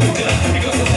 because